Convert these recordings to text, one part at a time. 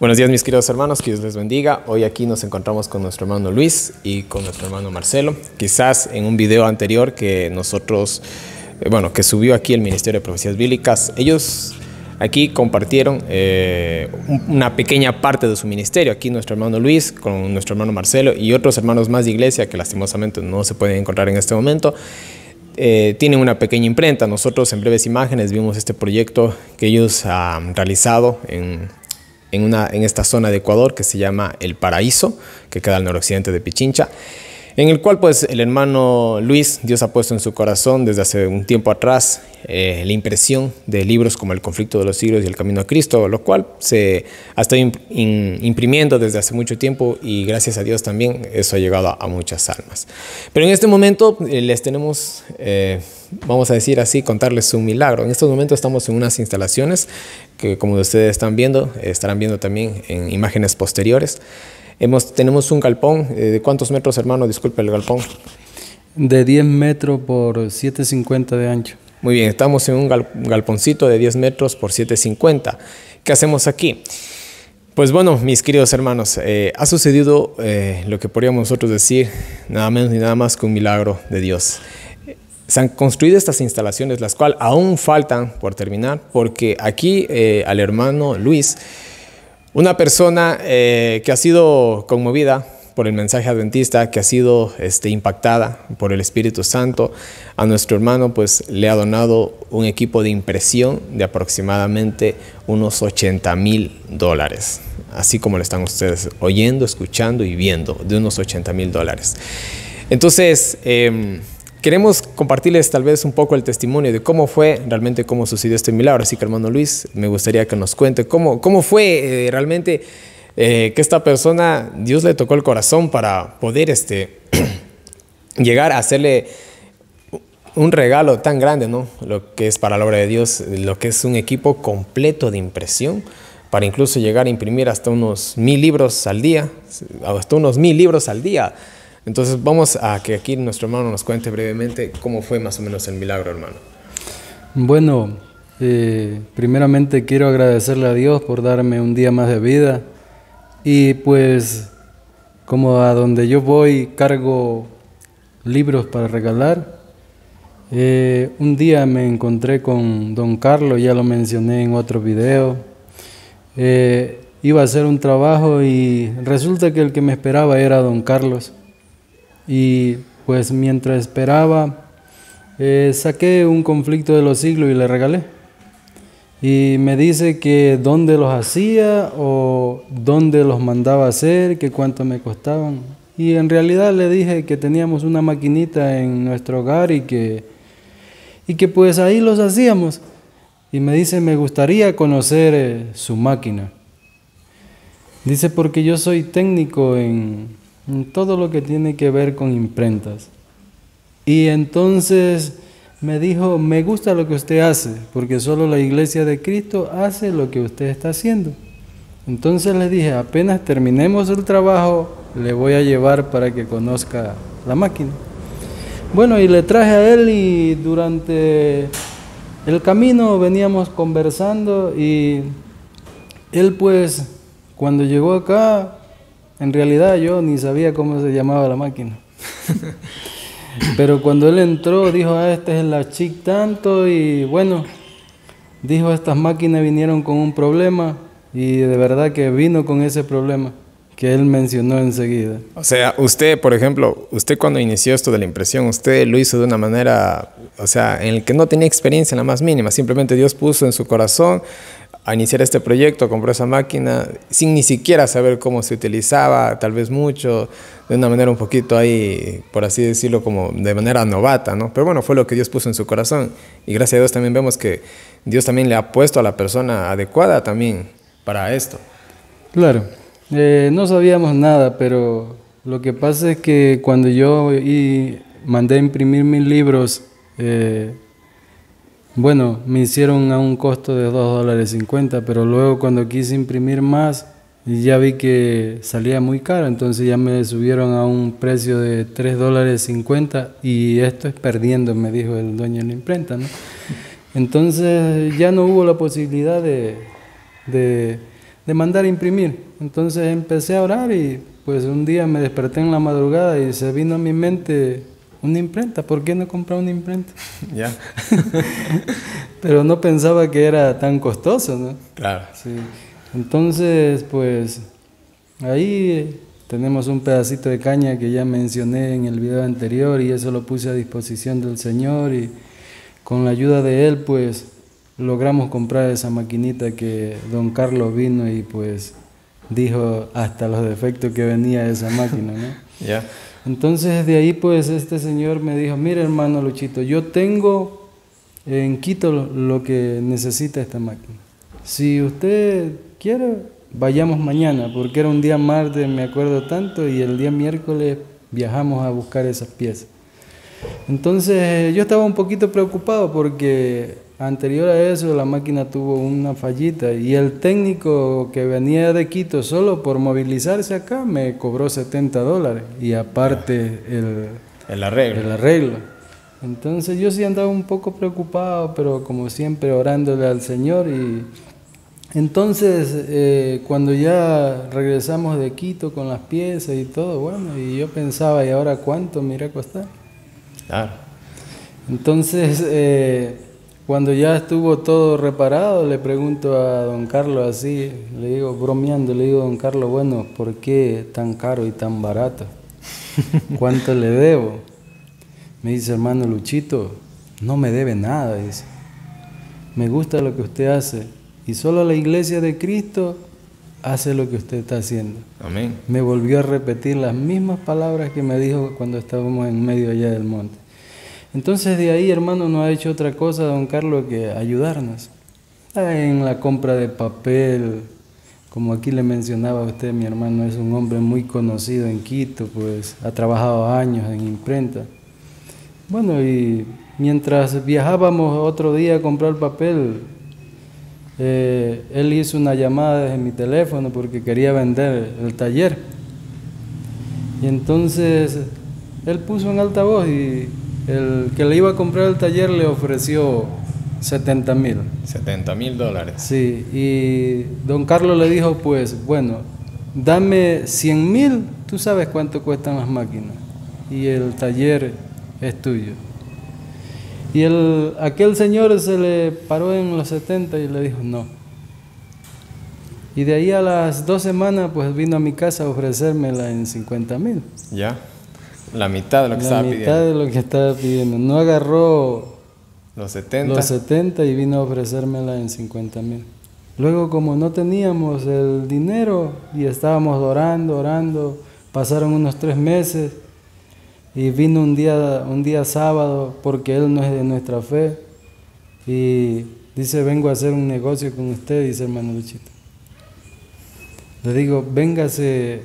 Buenos días mis queridos hermanos, que Dios les bendiga. Hoy aquí nos encontramos con nuestro hermano Luis y con nuestro hermano Marcelo. Quizás en un video anterior que nosotros, eh, bueno, que subió aquí el Ministerio de Profecías Bíblicas, ellos aquí compartieron eh, una pequeña parte de su ministerio. Aquí nuestro hermano Luis con nuestro hermano Marcelo y otros hermanos más de iglesia que lastimosamente no se pueden encontrar en este momento. Eh, tienen una pequeña imprenta. Nosotros en breves imágenes vimos este proyecto que ellos han realizado en en, una, en esta zona de Ecuador que se llama El Paraíso, que queda al noroccidente de Pichincha, en el cual pues el hermano Luis, Dios ha puesto en su corazón desde hace un tiempo atrás eh, la impresión de libros como El conflicto de los siglos y El camino a Cristo, lo cual se ha estado imprimiendo desde hace mucho tiempo y gracias a Dios también eso ha llegado a, muchas almas. Pero en este momento eh, les tenemos... Eh, vamos a decir así, contarles un milagro. En estos momentos estamos en unas instalaciones que como ustedes están viendo, estarán viendo también en imágenes posteriores. Hemos, tenemos un galpón, eh, ¿de cuántos metros hermano? Disculpe el galpón. De 10 metros por 7,50 de ancho. Muy bien, estamos en un galponcito de 10 metros por 7,50. ¿Qué hacemos aquí? Pues bueno, mis queridos hermanos, eh, ha sucedido eh, lo que podríamos nosotros decir, nada menos ni nada más que un milagro de Dios se han construido estas instalaciones, las cuales aún faltan por terminar, porque aquí eh, al hermano Luis, una persona eh, que ha sido conmovida por el mensaje adventista, que ha sido este, impactada por el Espíritu Santo, a nuestro hermano pues le ha donado un equipo de impresión de aproximadamente unos 80 mil dólares, así como lo están ustedes oyendo, escuchando y viendo, de unos 80 mil dólares. Entonces, em, Queremos compartirles tal vez un poco el testimonio de cómo fue realmente cómo sucedió este milagro. Así que hermano Luis, me gustaría que nos cuente cómo, cómo fue eh, realmente eh, que esta persona, Dios le tocó el corazón para poder este, llegar a hacerle un regalo tan grande, ¿no? Lo que es para la obra de Dios, lo que es un equipo completo de impresión, para incluso llegar a imprimir hasta unos mil libros al día, hasta unos mil libros al día. Entonces vamos a que aquí nuestro hermano nos cuente brevemente cómo fue más o menos el milagro, hermano. Bueno, eh, primeramente quiero agradecerle a Dios por darme un día más de vida y pues como a donde yo voy cargo libros para regalar. Eh, un día me encontré con don Carlos, ya lo mencioné en otro video. Eh, iba a hacer un trabajo y resulta que el que me esperaba era don Carlos. Y pues mientras esperaba, eh, saqué un conflicto de los siglos y le regalé. Y me dice que dónde los hacía o dónde los mandaba hacer, que cuánto me costaban. Y en realidad le dije que teníamos una maquinita en nuestro hogar y que, y que pues ahí los hacíamos. Y me dice, me gustaría conocer eh, su máquina. Dice, porque yo soy técnico en, todo lo que tiene que ver con imprentas. Y entonces me dijo, me gusta lo que usted hace, porque solo la iglesia de Cristo hace lo que usted está haciendo. Entonces le dije, apenas terminemos el trabajo, le voy a llevar para que conozca la máquina. Bueno, y le traje a él y durante el camino veníamos conversando y él pues cuando llegó acá en realidad yo ni sabía cómo se llamaba la máquina. Pero cuando él entró dijo, ah, este es la chic tanto y bueno, dijo, estas máquinas vinieron con un problema y de verdad que vino con ese problema que él mencionó enseguida. O sea, usted, por ejemplo, usted cuando inició esto de la impresión, usted lo hizo de una manera, o sea, en el que no tenía experiencia en la más mínima, simplemente Dios puso en su corazón a iniciar este proyecto, compró esa máquina sin ni siquiera saber cómo se utilizaba, tal vez mucho, de una manera un poquito ahí, por así decirlo, como de manera novata, ¿no? Pero bueno, fue lo que Dios puso en su corazón. Y gracias a Dios también vemos que Dios también le ha puesto a la persona adecuada también para esto. Claro, eh, no sabíamos nada, pero lo que pasa es que cuando yo y mandé a imprimir mis libros, eh, bueno, me hicieron a un costo de 2 dólares 50, pero luego cuando quise imprimir más, ya vi que salía muy caro, entonces ya me subieron a un precio de 3 dólares 50 y esto es perdiendo, me dijo el dueño de la imprenta, ¿no? Entonces ya no hubo la posibilidad de, de mandar a imprimir. Entonces empecé a orar y pues un día me desperté en la madrugada y se vino a mi mente una imprenta. ¿Por qué no comprar una imprenta? Ya. Pero no pensaba que era tan costoso, ¿no? Claro. Sí. Entonces, pues ahí tenemos un pedacito de caña que ya mencioné en el video anterior y eso lo puse a disposición del Señor y con la ayuda de Él, pues logramos comprar esa maquinita que don Carlos vino y pues dijo hasta los defectos que venía esa máquina, ¿no? Ya. Entonces de ahí pues este señor me dijo, mire hermano Luchito, yo tengo en Quito lo que necesita esta máquina. Si usted quiere, vayamos mañana, porque era un día martes, me acuerdo tanto, y el día miércoles viajamos a buscar esas piezas. Entonces yo estaba un poquito preocupado porque anterior a eso la máquina tuvo una fallita y el técnico que venía de Quito solo por movilizarse acá me cobró 70 dólares y aparte el, El arreglo. el arreglo. Entonces yo sí andaba un poco preocupado, pero como siempre orándole al Señor y entonces eh, cuando ya regresamos de Quito con las piezas y todo, bueno, y yo pensaba, ¿y ahora cuánto me irá a costar? Claro. Entonces, eh, cuando ya estuvo todo reparado, le pregunto a don Carlos así, le digo, bromeando, le digo, don Carlos, bueno, ¿por qué tan caro y tan barato? ¿Cuánto le debo? Me dice, hermano Luchito, no me debe nada, dice. Me gusta lo que usted hace y solo la iglesia de Cristo hace lo que usted está haciendo. Amén. Me volvió a repetir las mismas palabras que me dijo cuando estábamos en medio allá del monte. Entonces de ahí, hermano, no ha hecho otra cosa, don Carlos, que ayudarnos. En la compra de papel, como aquí le mencionaba a usted, mi hermano es un hombre muy conocido en Quito, pues ha trabajado años en imprenta. Bueno, y mientras viajábamos otro día a comprar papel, eh, él hizo una llamada desde mi teléfono porque quería vender el taller. Y entonces él puso en altavoz y el que le iba a comprar el taller le ofreció 70 mil. 70 mil dólares. Sí, y don Carlos le dijo, pues bueno, dame 100 mil, tú sabes cuánto cuestan las máquinas y el taller es tuyo. Y el, aquel señor se le paró en los 70 y le dijo no. Y de ahí a las dos semanas pues vino a mi casa a ofrecérmela en 50 mil. Ya. La mitad de lo que La estaba mitad pidiendo. de lo que estaba pidiendo. No agarró Los 70. los 70 y vino a ofrecérmela en 50 mil. Luego como no teníamos el dinero y estábamos orando, orando, pasaron unos tres meses y vino un día, un día sábado porque él no es de nuestra fe y dice vengo a hacer un negocio con usted, dice hermano Luchito. Le digo, véngase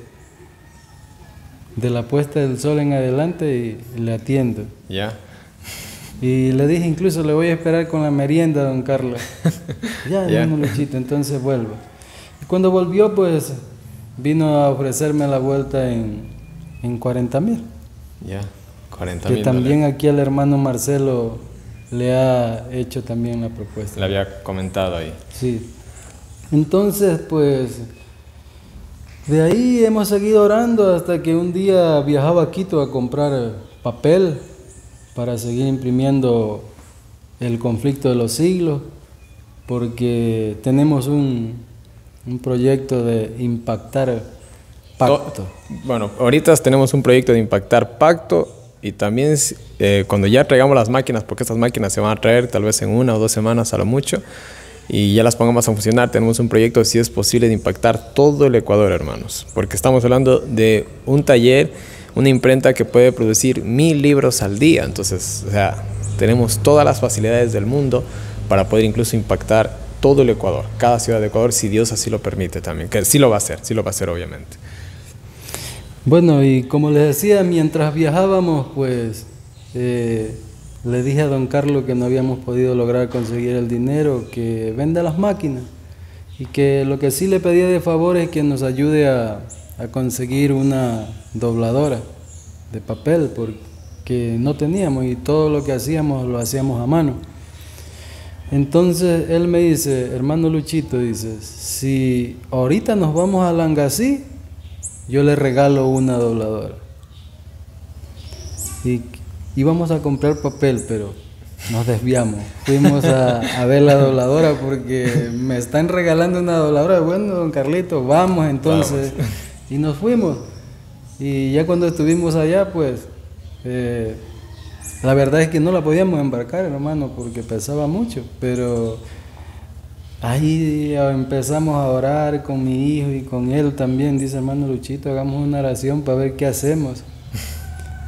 de la puesta del sol en adelante y le atiendo. Ya. Y le dije incluso, le voy a esperar con la merienda, don Carlos. ya, Ya. no Luchito, entonces vuelvo. Y cuando volvió, pues vino a ofrecerme la vuelta en, en 40 mil. Ya. 40 Que mil también aquí al hermano Marcelo le ha hecho también la propuesta. Le había comentado ahí. Sí. Entonces, pues, de ahí hemos seguido orando hasta que un día viajaba a Quito a comprar papel para seguir imprimiendo el conflicto de los siglos, porque tenemos un, un proyecto de impactar pacto. Bueno, ahorita tenemos un proyecto de impactar pacto y también eh, cuando ya traigamos las máquinas, porque estas máquinas se van a traer tal vez en una o dos semanas a lo mucho, y ya las pongamos a funcionar, tenemos un proyecto, si es posible, de impactar todo el Ecuador, hermanos, porque estamos hablando de un taller, una imprenta que puede producir mil libros al día, entonces, o sea, tenemos todas las facilidades del mundo para poder incluso impactar todo el Ecuador, cada ciudad de Ecuador, si Dios así lo permite también, que sí lo va a hacer, sí lo va a hacer obviamente. Bueno, y como les decía, mientras viajábamos, pues eh, le dije a don Carlos que no habíamos podido lograr conseguir el dinero, que venda las máquinas y que lo que sí le pedía de favor es que nos ayude a, a conseguir una dobladora de papel, porque no teníamos y todo lo que hacíamos lo hacíamos a mano. Entonces él me dice, hermano Luchito, dice, si ahorita nos vamos a Langasí, yo le regalo una dobladora. Y íbamos a comprar papel, pero nos desviamos. Fuimos a, ver la dobladora porque me están regalando una dobladora. Bueno, don Carlito, vamos entonces. Y nos fuimos. Y ya cuando estuvimos allá, pues, eh, la verdad es que no la podíamos embarcar, hermano, porque pesaba mucho. Pero ahí empezamos a orar con mi hijo y con él también. Dice hermano Luchito, hagamos una oración para ver qué hacemos.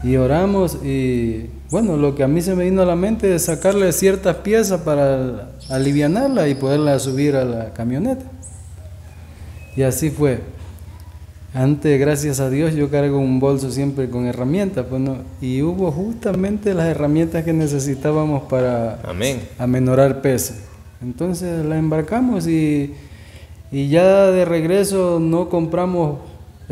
Y oramos y bueno, lo que a mí se me vino a la mente es sacarle ciertas piezas para alivianarla y poderla subir a la camioneta. Y así fue. Antes, gracias a Dios, yo cargo un bolso siempre con herramientas, pues y hubo justamente las herramientas que necesitábamos para amenorar peso. Entonces la embarcamos y, y ya de regreso no compramos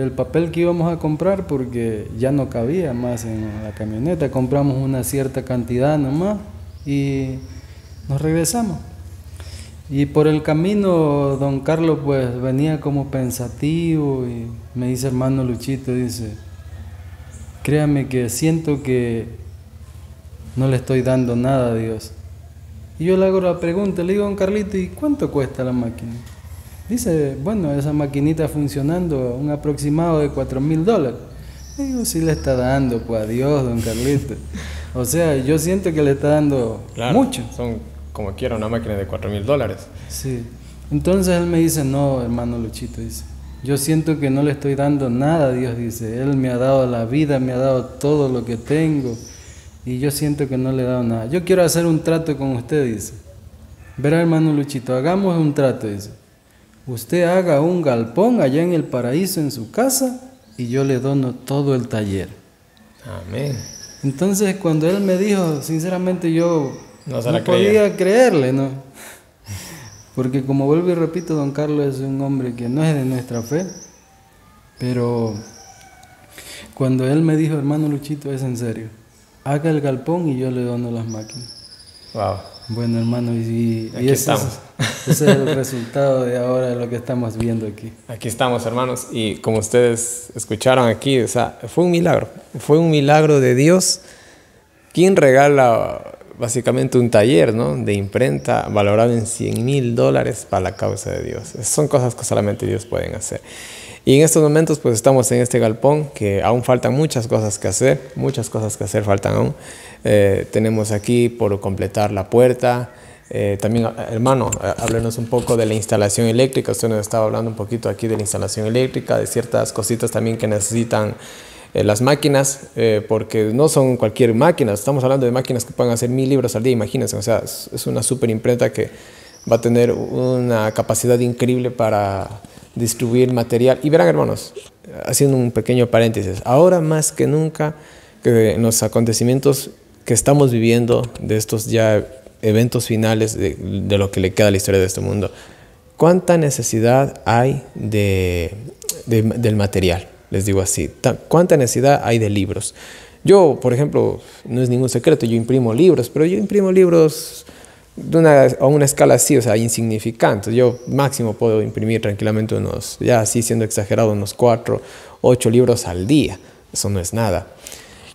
el papel que íbamos a comprar porque ya no cabía más en la camioneta. Compramos una cierta cantidad nomás y nos regresamos. Y por el camino don Carlos pues venía como pensativo y me dice hermano Luchito, dice, créame que siento que no le estoy dando nada a Dios. Y yo le hago la pregunta, le digo don Carlito, ¿y cuánto cuesta la máquina? Dice, bueno, esa maquinita funcionando, un aproximado de 4 mil dólares. Digo, sí le está dando, pues adiós, don Carlito. O sea, yo siento que le está dando mucho. Son como quiera una máquina de 4 mil dólares. Sí. Entonces él me dice, no, hermano Luchito, dice, yo siento que no le estoy dando nada a Dios, dice, Él me ha dado la vida, me ha dado todo lo que tengo y yo siento que no le he dado nada. Yo quiero hacer un trato con usted, dice. Verá, hermano Luchito, hagamos un trato, dice usted haga un galpón allá en el paraíso en su casa y yo le dono todo el taller. Amén. Entonces cuando él me dijo, sinceramente yo no, podía creerle, ¿no? Porque como vuelvo y repito, don Carlos es un hombre que no es de nuestra fe, pero cuando él me dijo, hermano Luchito, es en serio, haga el galpón y yo le dono las máquinas. Wow. Bueno, hermano, y, estamos. Es, ese es el resultado de ahora de lo que estamos viendo aquí. Aquí estamos, hermanos, y como ustedes escucharon aquí, o sea, fue un milagro, fue un milagro de Dios. ¿Quién regala básicamente un taller ¿no? de imprenta valorado en 100 mil dólares para la causa de Dios? Son cosas que solamente Dios pueden hacer. Y en estos momentos pues estamos en este galpón que aún faltan muchas cosas que hacer, muchas cosas que hacer faltan aún. Eh, tenemos aquí por completar la puerta. Eh, también, hermano, háblenos un poco de la instalación eléctrica. Usted nos estaba hablando un poquito aquí de la instalación eléctrica, de ciertas cositas también que necesitan eh, las máquinas, porque no son cualquier máquina. Estamos hablando de máquinas que pueden hacer mil libros al día, imagínense. O sea, es una super imprenta que va a tener una capacidad increíble para distribuir material. Y verán, hermanos, haciendo un pequeño paréntesis, ahora más que nunca, que en los acontecimientos que estamos viviendo, de estos ya eventos finales de, lo que le queda a la historia de este mundo, ¿cuánta necesidad hay de, del material? Les digo así, ¿cuánta necesidad hay de libros? Yo, por ejemplo, no es ningún secreto, yo imprimo libros, pero yo imprimo libros de una, a una escala así, o sea, insignificante. Yo máximo puedo imprimir tranquilamente unos, ya así siendo exagerado, unos cuatro, ocho libros al día. Eso no es nada.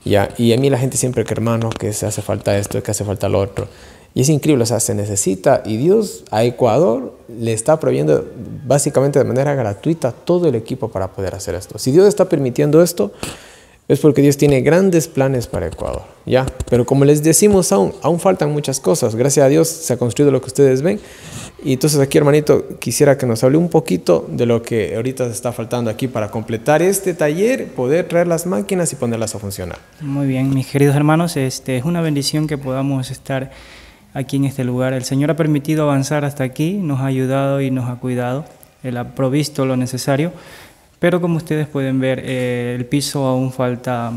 Ya, y a mí la gente siempre que hermano, que se hace falta esto, que hace falta lo otro. Y es increíble, o sea, se necesita, y Dios a Ecuador le está proveyendo básicamente de manera gratuita todo el equipo para poder hacer esto. Si Dios está permitiendo esto, es porque Dios tiene grandes planes para Ecuador, ¿ya? Pero como les decimos aún, aún faltan muchas cosas. Gracias a Dios se ha construido lo que ustedes ven. Y entonces aquí, hermanito, quisiera que nos hable un poquito de lo que ahorita se está faltando aquí para completar este taller, poder traer las máquinas y ponerlas a funcionar. Muy bien, mis queridos hermanos, este, es una bendición que podamos estar aquí en este lugar. El Señor ha permitido avanzar hasta aquí, nos ha ayudado y nos ha cuidado. Él ha provisto lo necesario pero como ustedes pueden ver, eh, el piso aún falta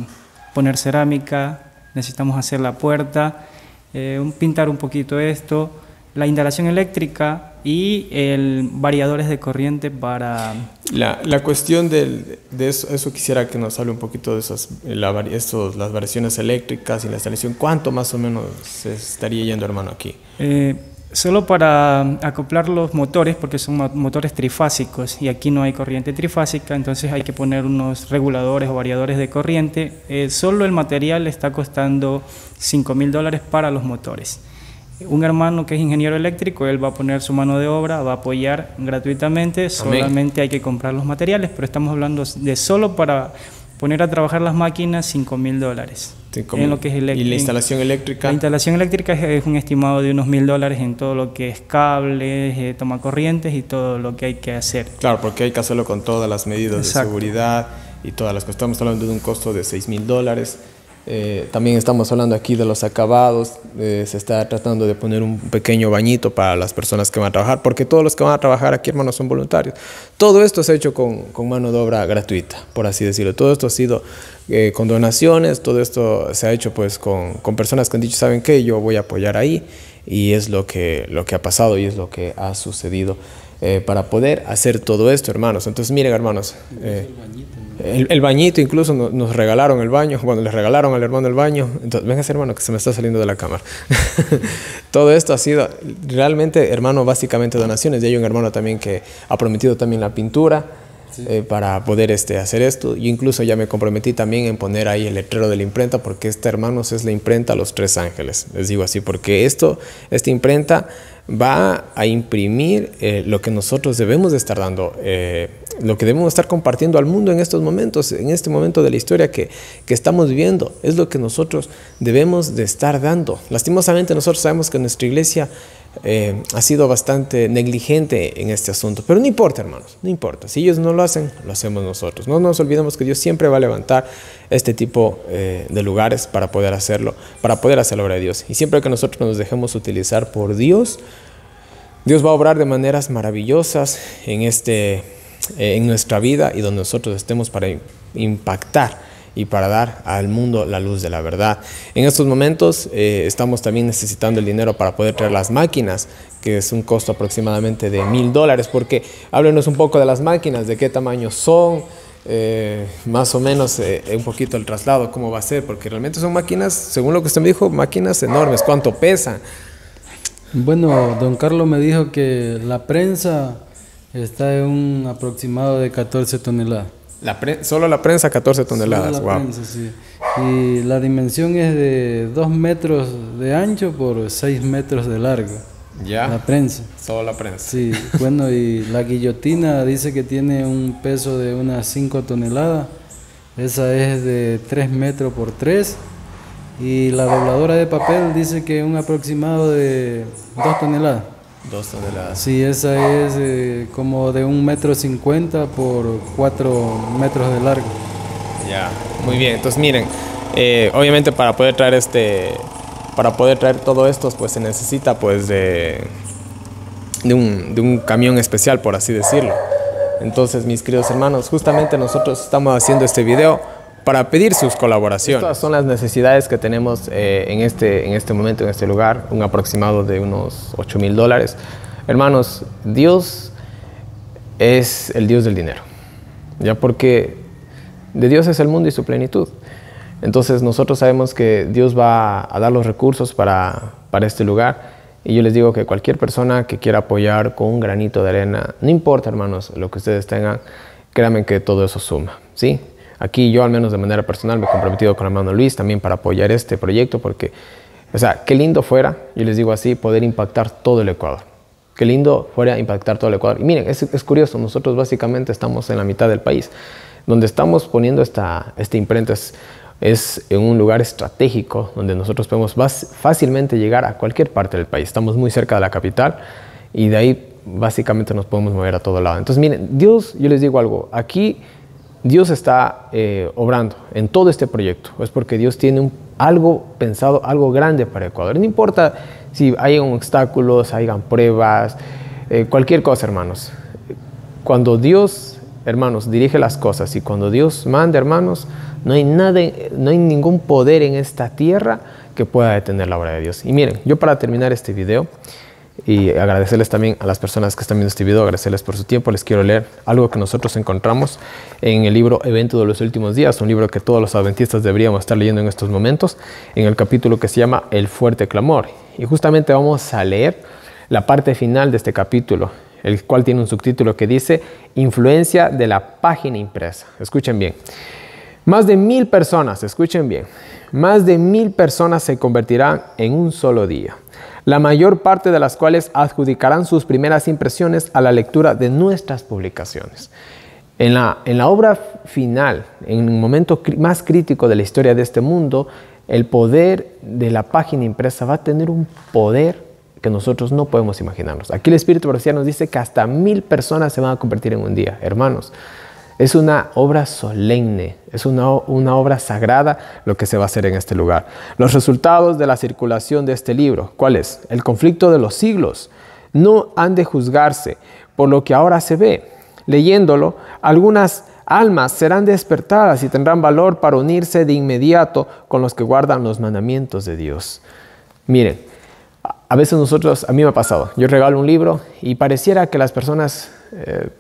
poner cerámica, necesitamos hacer la puerta, eh, pintar un poquito esto, la instalación eléctrica y el variadores de corriente para... La, la cuestión del, de eso, eso, quisiera que nos hable un poquito de esas, la, estos, las variaciones eléctricas y la instalación. ¿Cuánto más o menos se estaría yendo, hermano, aquí? Eh, Solo para acoplar los motores, porque son motores trifásicos y aquí no hay corriente trifásica, entonces hay que poner unos reguladores o variadores de corriente. Eh, solo el material está costando 5 mil dólares para los motores. Un hermano que es ingeniero eléctrico, él va a poner su mano de obra, va a apoyar gratuitamente, solamente hay que comprar los materiales, pero estamos hablando de solo para poner a trabajar las máquinas 5 mil dólares. En lo que es ¿Y la instalación eléctrica? La instalación eléctrica es, un estimado de unos mil dólares en todo lo que es cables, eh, toma corrientes y todo lo que hay que hacer. Claro, porque hay que hacerlo con todas las medidas de seguridad y todas las cosas. Estamos hablando de un costo de 6 mil dólares eh, también estamos hablando aquí de los acabados, eh, se está tratando de poner un pequeño bañito para las personas que van a trabajar, porque todos los que van a trabajar aquí, hermanos, son voluntarios. Todo esto se ha hecho con, con mano de obra gratuita, por así decirlo. Todo esto ha sido eh, con donaciones, todo esto se ha hecho pues con, con, personas que han dicho, ¿saben qué? Yo voy a apoyar ahí y es lo que, lo que ha pasado y es lo que ha sucedido para poder hacer todo esto, hermanos. Entonces, miren, hermanos. El, bañito incluso nos, regalaron el baño, cuando les regalaron al hermano el baño. Entonces, venga, hermano, que se me está saliendo de la cámara. Todo esto ha sido realmente, hermano, básicamente donaciones. Y hay un hermano también que ha prometido también la pintura. Eh, para poder este, hacer esto. Yo incluso ya me comprometí también en poner ahí el letrero de la imprenta porque esta, hermanos, es la imprenta Los Tres Ángeles. Les digo así, porque esto, esta imprenta va a imprimir eh, lo que nosotros debemos de estar dando, eh, lo que debemos estar compartiendo al mundo en estos momentos, en este momento de la historia que, que, estamos viviendo. Es lo que nosotros debemos de estar dando. Lastimosamente nosotros sabemos que nuestra iglesia eh, ha sido bastante negligente en este asunto, pero no importa hermanos, no importa. Si ellos no lo hacen, lo hacemos nosotros. No nos olvidemos que Dios siempre va a levantar este tipo de lugares para poder hacerlo, para poder hacer la obra de Dios. Y siempre que nosotros nos dejemos utilizar por Dios, Dios va a obrar de maneras maravillosas en, este, eh, en nuestra vida y donde nosotros estemos para impactar y para dar al mundo la luz de la verdad. En estos momentos eh, estamos también necesitando el dinero para poder traer las máquinas, que es un costo aproximadamente de mil dólares, porque háblenos un poco de las máquinas, de qué tamaño son, eh, más o menos un poquito el traslado, cómo va a ser, porque realmente son máquinas, según lo que usted me dijo, máquinas enormes, cuánto pesan. Bueno, don Carlos me dijo que la prensa está en un aproximado de 14 toneladas. La solo la prensa 14 toneladas, solo la prensa, sí. Y la dimensión es de 2 metros de ancho por 6 metros de largo. Ya. La prensa. Solo la prensa. Sí, bueno, y la guillotina dice que tiene un peso de unas 5 toneladas. Esa es de 3 metros por 3 y la dobladora de papel dice que un aproximado de 2 toneladas. 2 toneladas. Sí, esa es eh, como de un metro cincuenta por 4 metros de largo. Ya, muy bien. Entonces miren, eh, obviamente para poder traer este, para poder traer todo esto, pues se necesita pues de, de, un, de un camión especial, por así decirlo. Entonces, mis queridos hermanos, justamente nosotros estamos haciendo este video para pedir sus colaboraciones. Estas son las necesidades que tenemos eh, en, este, en este momento, en este lugar, un aproximado de unos 8 mil dólares. Hermanos, Dios es el Dios del dinero, ya porque de Dios es el mundo y su plenitud. Entonces nosotros sabemos que Dios va a dar los recursos para, para este lugar y yo les digo que cualquier persona que quiera apoyar con un granito de arena, no importa hermanos lo que ustedes tengan, créanme que todo eso suma, ¿sí? Aquí yo al menos de manera personal me he comprometido con hermano Luis también para apoyar este proyecto porque, o sea, qué lindo fuera, yo les digo así, poder impactar todo el Ecuador. Qué lindo fuera impactar todo el Ecuador. Y miren, es, es curioso, nosotros básicamente estamos en la mitad del país. Donde estamos poniendo esta, esta imprenta es, es en un lugar estratégico donde nosotros podemos fácilmente llegar a cualquier parte del país. Estamos muy cerca de la capital y de ahí básicamente nos podemos mover a todo lado. Entonces, miren, Dios, yo les digo algo, aquí Dios está eh, obrando en todo este proyecto. Es porque Dios tiene algo pensado, algo grande para Ecuador. No importa si hay obstáculos, hayan pruebas, eh, cualquier cosa, hermanos. Cuando Dios, hermanos, dirige las cosas y cuando Dios manda, hermanos, no hay, nada, no hay ningún poder en esta tierra que pueda detener la obra de Dios. Y miren, yo para terminar este video, y agradecerles también a las personas que están viendo este video, agradecerles por su tiempo. Les quiero leer algo que nosotros encontramos en el libro Evento de los Últimos Días, un libro que todos los adventistas deberíamos estar leyendo en estos momentos, en el capítulo que se llama El Fuerte Clamor. Y justamente vamos a leer la parte final de este capítulo, el cual tiene un subtítulo que dice Influencia de la página impresa. Escuchen bien. Más de mil personas, escuchen bien, más de mil personas se convertirán en un solo día, la mayor parte de las cuales adjudicarán sus primeras impresiones a la lectura de nuestras publicaciones. En la, en la obra final, en un momento más crítico de la historia de este mundo, el poder de la página impresa va a tener un poder que nosotros no podemos imaginarnos. Aquí el Espíritu Profecía nos dice que hasta mil personas se van a convertir en un día. Hermanos, es una obra solemne, es una, una, obra sagrada lo que se va a hacer en este lugar. Los resultados de la circulación de este libro, ¿cuál es? El conflicto de los siglos. No han de juzgarse por lo que ahora se ve. Leyéndolo, algunas almas serán despertadas y tendrán valor para unirse de inmediato con los que guardan los mandamientos de Dios. Miren, a veces nosotros, a mí me ha pasado, yo regalo un libro y pareciera que las personas, eh,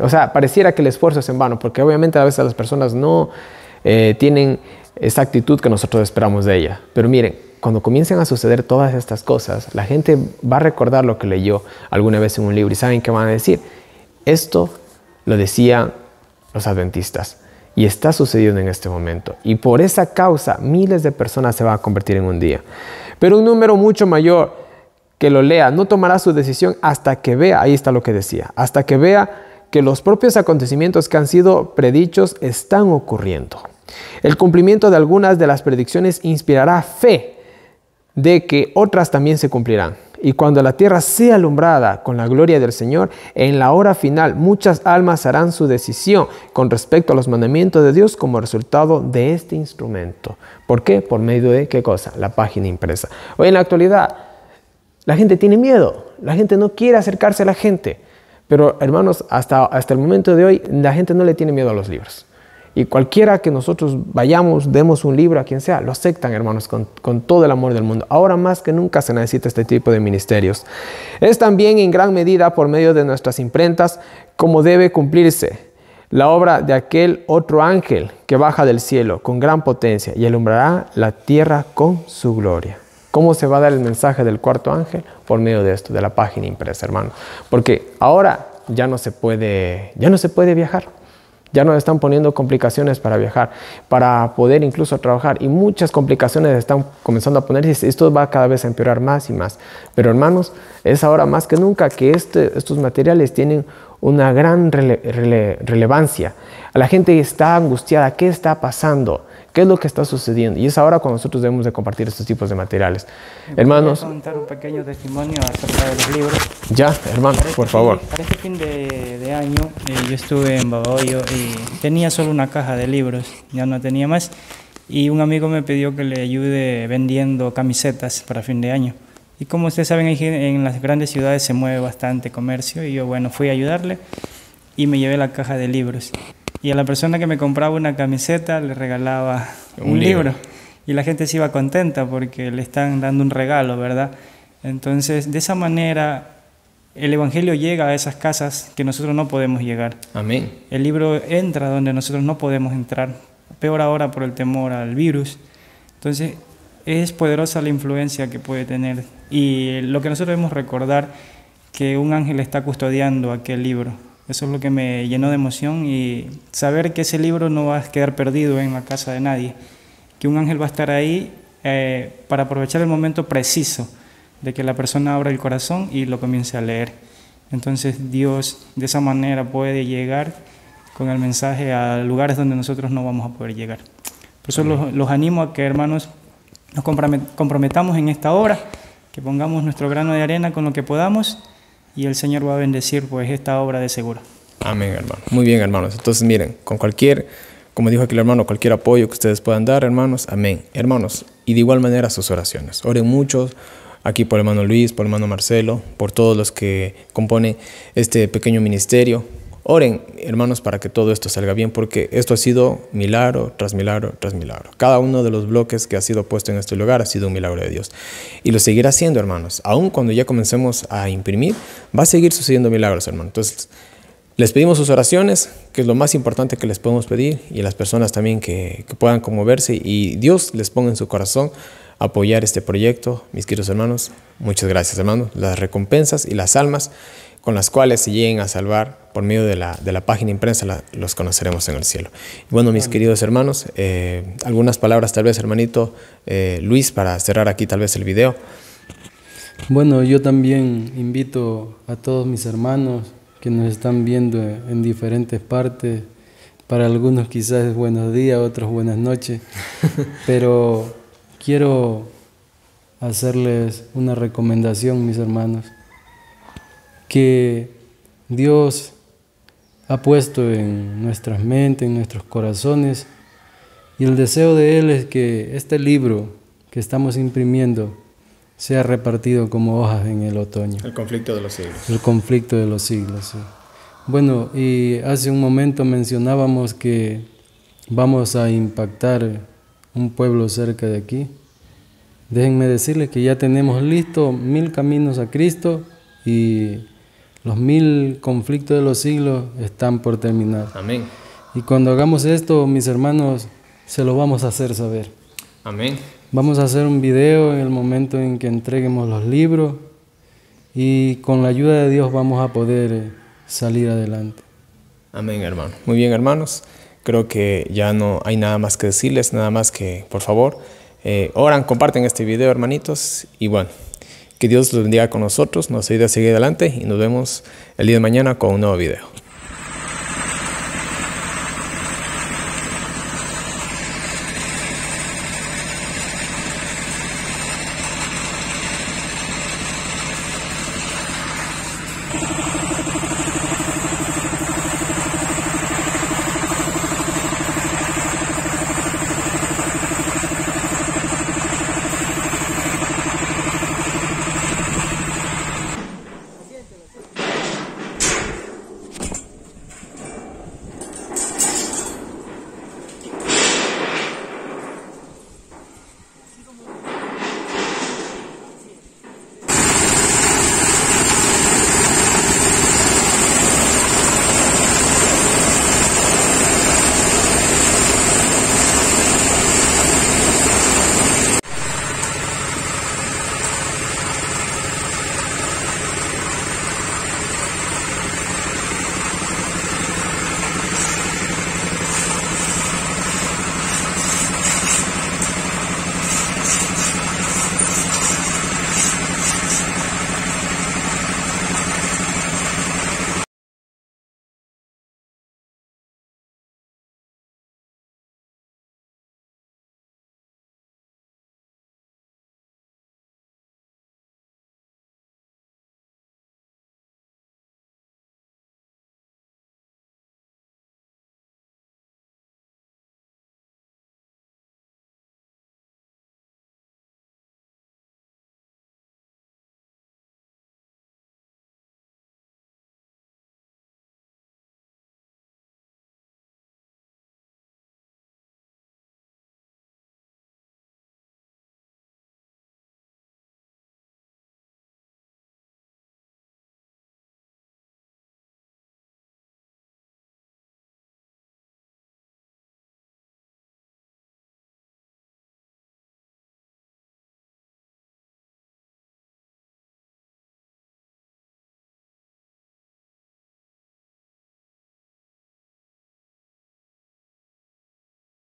o sea, pareciera que el esfuerzo es en vano, porque obviamente a veces las personas no eh, tienen esa actitud que nosotros esperamos de ella. Pero miren, cuando comiencen a suceder todas estas cosas, la gente va a recordar lo que leyó alguna vez en un libro y saben qué van a decir. Esto lo decían los adventistas y está sucediendo en este momento. Y por esa causa miles de personas se van a convertir en un día. Pero un número mucho mayor que lo lea no tomará su decisión hasta que vea, ahí está lo que decía, hasta que vea que los propios acontecimientos que han sido predichos están ocurriendo. El cumplimiento de algunas de las predicciones inspirará fe de que otras también se cumplirán. Y cuando la tierra sea alumbrada con la gloria del Señor, en la hora final muchas almas harán su decisión con respecto a los mandamientos de Dios como resultado de este instrumento. ¿Por qué? Por medio de qué cosa? La página impresa. Hoy en la actualidad la gente tiene miedo, la gente no quiere acercarse a la gente. Pero hermanos, hasta, hasta el momento de hoy la gente no le tiene miedo a los libros. Y cualquiera que nosotros vayamos, demos un libro a quien sea, lo aceptan, hermanos, con, todo el amor del mundo. Ahora más que nunca se necesita este tipo de ministerios. Es también en gran medida por medio de nuestras imprentas como debe cumplirse la obra de aquel otro ángel que baja del cielo con gran potencia y alumbrará la tierra con su gloria. ¿Cómo se va a dar el mensaje del cuarto ángel? Por medio de esto, de la página impresa, hermano. Porque ahora ya no se puede, ya no se puede viajar. Ya nos están poniendo complicaciones para viajar, para poder incluso trabajar. Y muchas complicaciones están comenzando a ponerse. Esto va cada vez a empeorar más y más. Pero hermanos, es ahora más que nunca que este, estos materiales tienen una gran relevancia. La gente está angustiada. ¿Qué está pasando? ¿Qué es lo que está sucediendo? Y es ahora cuando nosotros debemos de compartir estos tipos de materiales. Hermanos. contar un pequeño testimonio acerca de los libros. Ya, hermano, este por favor. Para este fin de, año eh, yo estuve en Babahoyo y tenía solo una caja de libros, ya no tenía más. Y un amigo me pidió que le ayude vendiendo camisetas para fin de año. Y como ustedes saben, en las grandes ciudades se mueve bastante comercio y yo, bueno, fui a ayudarle y me llevé la caja de libros. Y a la persona que me compraba una camiseta le regalaba un, libro. Y la gente se iba contenta porque le están dando un regalo, ¿verdad? Entonces, de esa manera, el Evangelio llega a esas casas que nosotros no podemos llegar. Amén. El libro entra donde nosotros no podemos entrar. Peor ahora por el temor al virus. Entonces, es poderosa la influencia que puede tener. Y lo que nosotros debemos recordar, que un ángel está custodiando aquel libro eso es lo que me llenó de emoción y saber que ese libro no va a quedar perdido en la casa de nadie, que un ángel va a estar ahí eh, para aprovechar el momento preciso de que la persona abra el corazón y lo comience a leer. Entonces Dios de esa manera puede llegar con el mensaje a lugares donde nosotros no vamos a poder llegar. Por eso los, los animo a que hermanos nos comprometamos en esta obra, que pongamos nuestro grano de arena con lo que podamos y el Señor va a bendecir pues esta obra de seguro. Amén, hermano. Muy bien, hermanos. Entonces, miren, con cualquier, como dijo aquí el hermano, cualquier apoyo que ustedes puedan dar, hermanos, amén. Hermanos, y de igual manera sus oraciones. Oren mucho aquí por el hermano Luis, por el hermano Marcelo, por todos los que componen este pequeño ministerio. Oren, hermanos, para que todo esto salga bien, porque esto ha sido milagro tras milagro tras milagro. Cada uno de los bloques que ha sido puesto en este lugar ha sido un milagro de Dios. Y lo seguirá haciendo, hermanos. Aún cuando ya comencemos a imprimir, va a seguir sucediendo milagros, hermanos. Entonces, les pedimos sus oraciones, que es lo más importante que les podemos pedir, y a las personas también que puedan conmoverse y Dios les ponga en su corazón apoyar este proyecto, mis queridos hermanos. Muchas gracias, hermanos. Las recompensas y las almas con las cuales se lleguen a salvar por medio de la, de la página impresa, los conoceremos en el cielo. bueno, mis queridos hermanos, eh, algunas palabras tal vez, hermanito eh, Luis, para cerrar aquí tal vez el video. Bueno, yo también invito a todos mis hermanos que nos están viendo en diferentes partes. Para algunos quizás es buenos días, otros buenas noches, pero quiero hacerles una recomendación, mis hermanos que Dios ha puesto en nuestras mentes, en nuestros corazones, y el deseo de Él es que este libro que estamos imprimiendo sea repartido como hojas en el otoño. El conflicto de los siglos. El conflicto de los siglos, Bueno, y hace un momento mencionábamos que vamos a impactar un pueblo cerca de aquí. Déjenme decirles que ya tenemos listo mil caminos a Cristo y los mil conflictos de los siglos están por terminar. Amén. Y cuando hagamos esto, mis hermanos, se lo vamos a hacer saber. Amén. Vamos a hacer un video en el momento en que entreguemos los libros y con la ayuda de Dios vamos a poder eh, salir adelante. Amén, hermano. Muy bien, hermanos. Creo que ya no hay nada más que decirles, nada más que, por favor, eh, oran, comparten este video, hermanitos, y bueno. Que Dios los bendiga con nosotros, nos ayude a seguir adelante y nos vemos el día de mañana con un nuevo video.